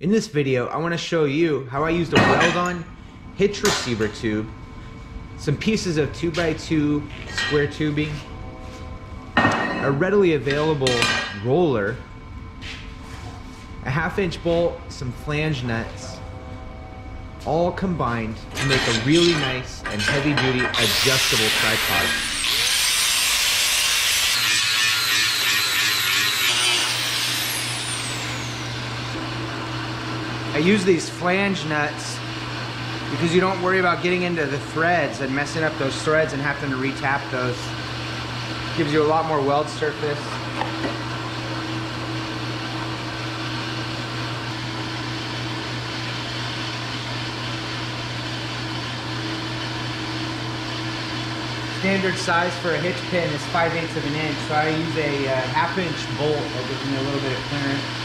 In this video, I want to show you how I used a weld-on hitch receiver tube, some pieces of 2x2 square tubing, a readily available roller, a half inch bolt, some flange nuts, all combined to make a really nice and heavy duty adjustable tripod. I use these flange nuts because you don't worry about getting into the threads and messing up those threads and having to retap those. Gives you a lot more weld surface. Standard size for a hitch pin is 5 eighths of an inch, so I use a uh, half inch bolt that gives me a little bit of clearance.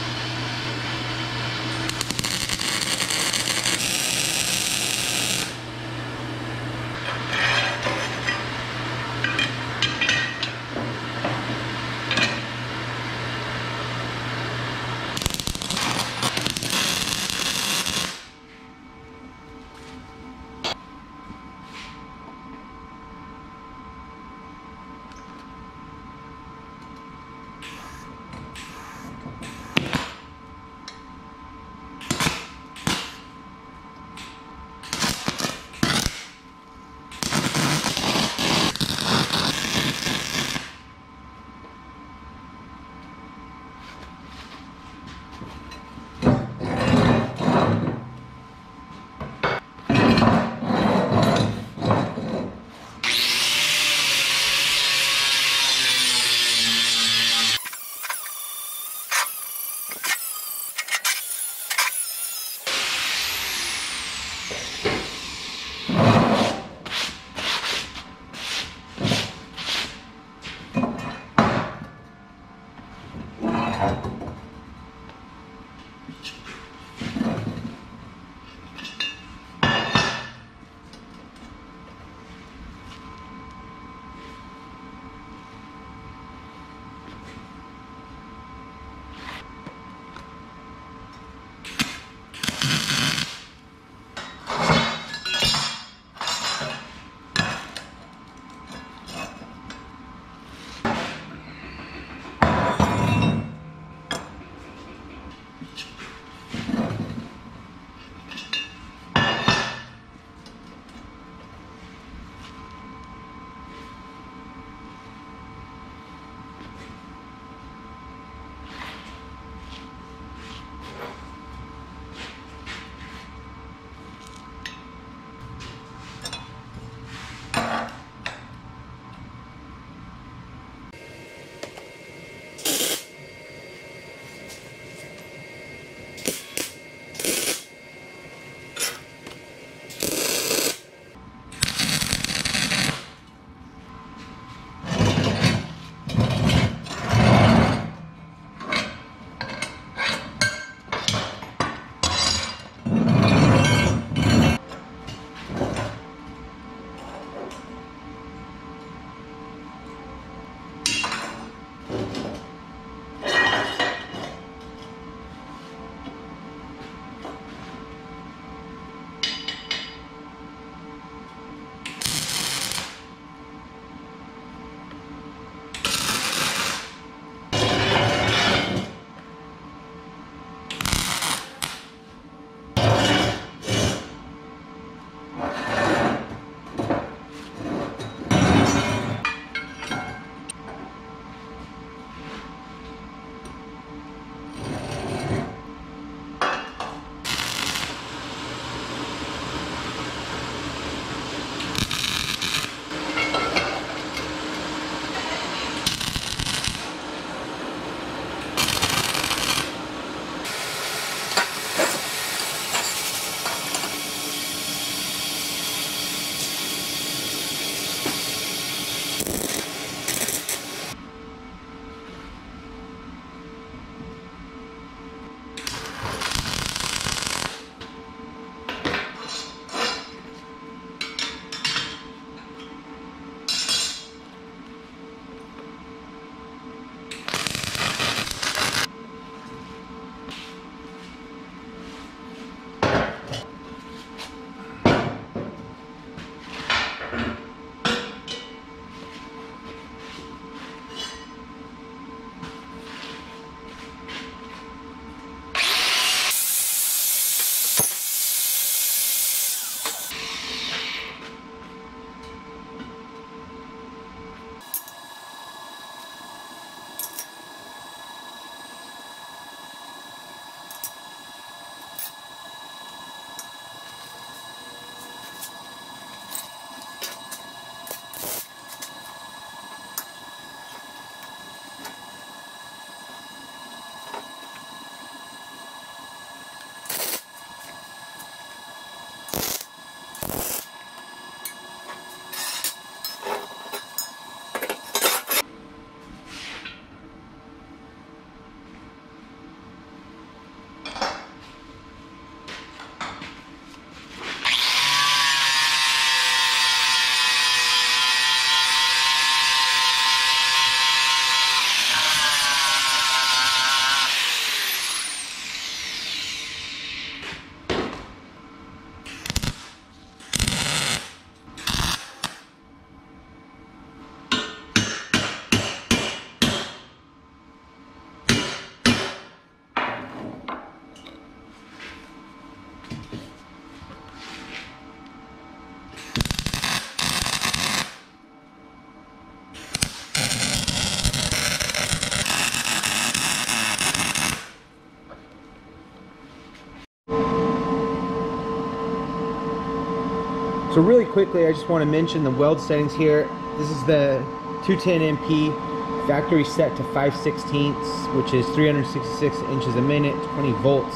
So really quickly, I just want to mention the weld settings here. This is the 210 MP factory set to 5 16ths, which is 366 inches a minute, 20 volts.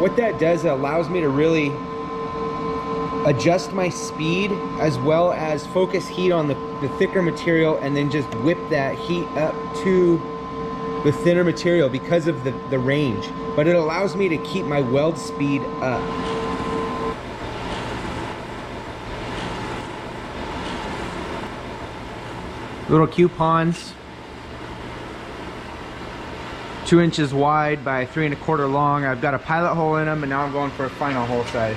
What that does, it allows me to really adjust my speed as well as focus heat on the, the thicker material and then just whip that heat up to the thinner material because of the, the range. But it allows me to keep my weld speed up. Little coupons, two inches wide by three and a quarter long. I've got a pilot hole in them and now I'm going for a final hole size.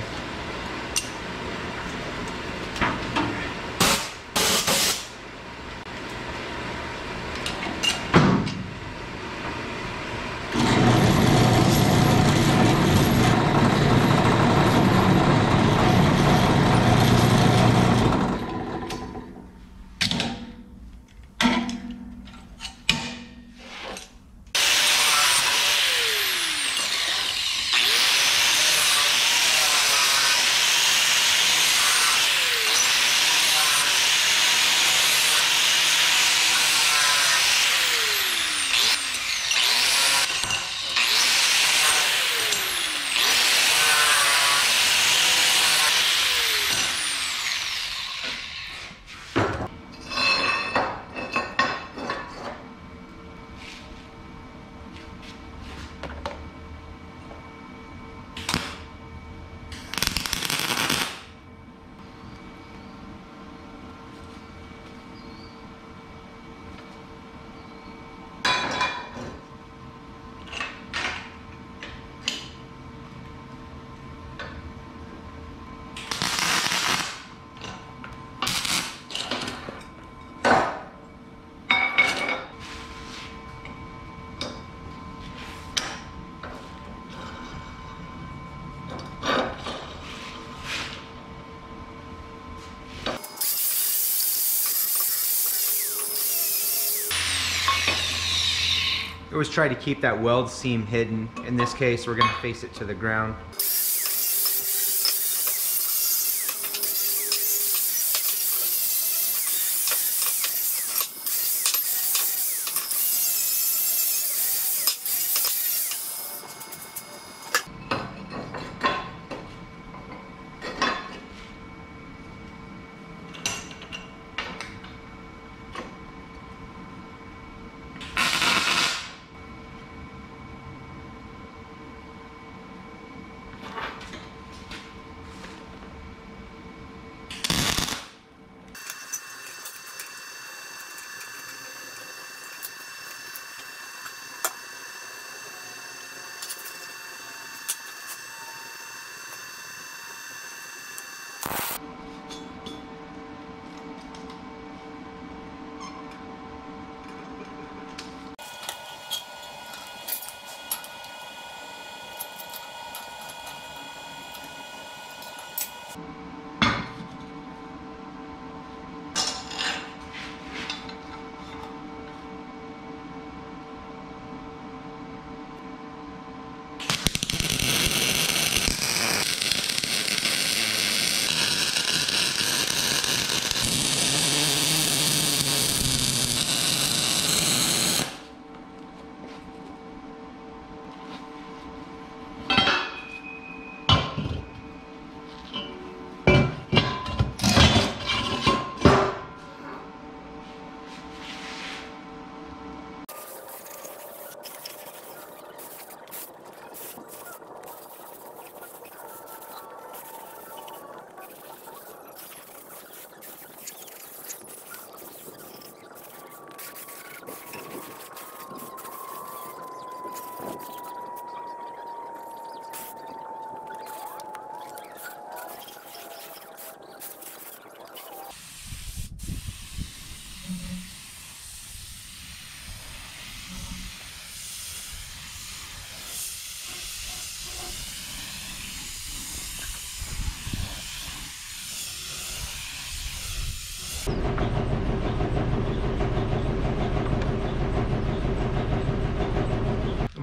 Always try to keep that weld seam hidden. In this case, we're gonna face it to the ground.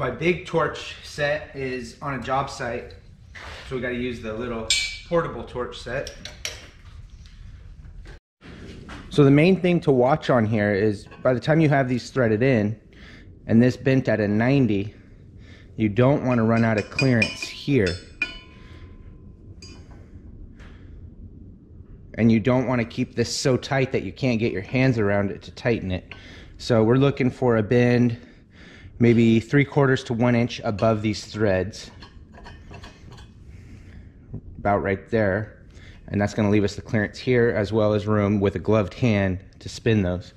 My big torch set is on a job site, so we got to use the little portable torch set. So the main thing to watch on here is by the time you have these threaded in and this bent at a 90, you don't want to run out of clearance here. And you don't want to keep this so tight that you can't get your hands around it to tighten it. So we're looking for a bend maybe three quarters to one inch above these threads. About right there. And that's going to leave us the clearance here as well as room with a gloved hand to spin those.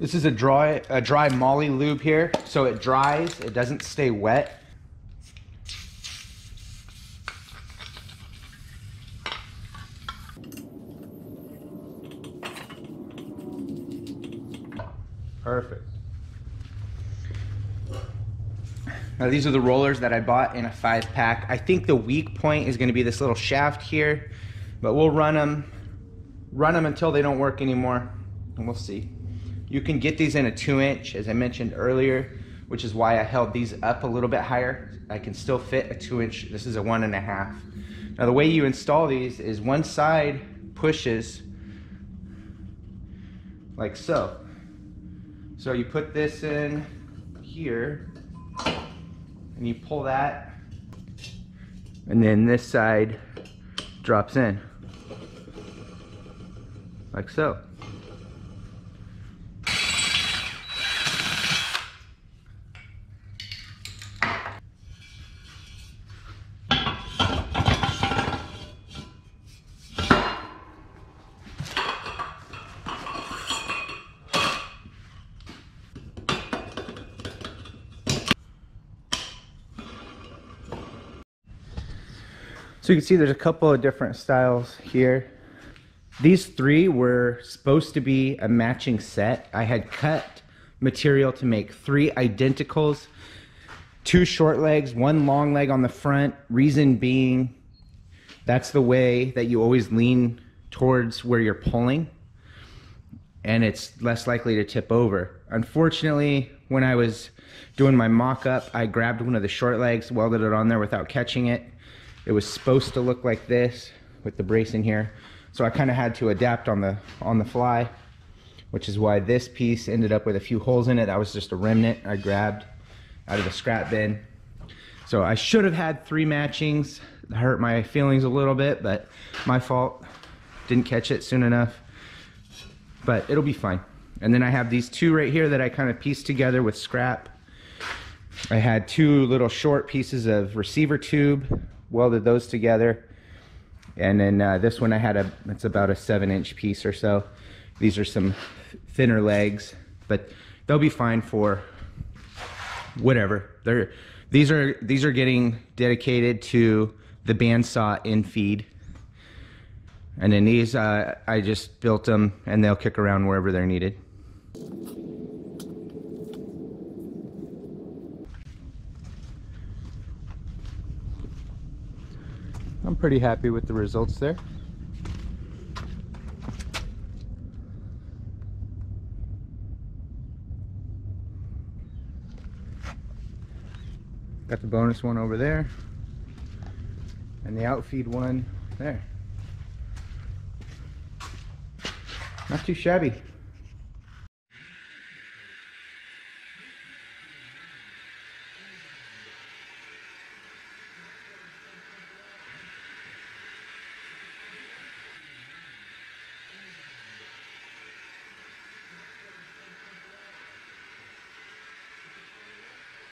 This is a dry, a dry moly lube here, so it dries, it doesn't stay wet. Perfect. Now these are the rollers that I bought in a five pack. I think the weak point is gonna be this little shaft here, but we'll run them, run them until they don't work anymore, and we'll see. You can get these in a two inch, as I mentioned earlier, which is why I held these up a little bit higher. I can still fit a two inch, this is a one and a half. Now the way you install these is one side pushes like so. So you put this in here and you pull that and then this side drops in like so. So you can see there's a couple of different styles here. These three were supposed to be a matching set. I had cut material to make three identicals, two short legs, one long leg on the front. Reason being, that's the way that you always lean towards where you're pulling and it's less likely to tip over. Unfortunately, when I was doing my mock-up, I grabbed one of the short legs, welded it on there without catching it, it was supposed to look like this with the brace in here. So I kind of had to adapt on the on the fly, which is why this piece ended up with a few holes in it. That was just a remnant I grabbed out of the scrap bin. So I should have had three matchings. It hurt my feelings a little bit, but my fault. Didn't catch it soon enough. But it'll be fine. And then I have these two right here that I kind of pieced together with scrap. I had two little short pieces of receiver tube welded those together. And then uh, this one I had a, it's about a seven inch piece or so. These are some thinner legs, but they'll be fine for whatever. They're, these are, these are getting dedicated to the bandsaw in feed. And then these, uh, I just built them and they'll kick around wherever they're needed. I'm pretty happy with the results there. Got the bonus one over there. And the outfeed one there. Not too shabby.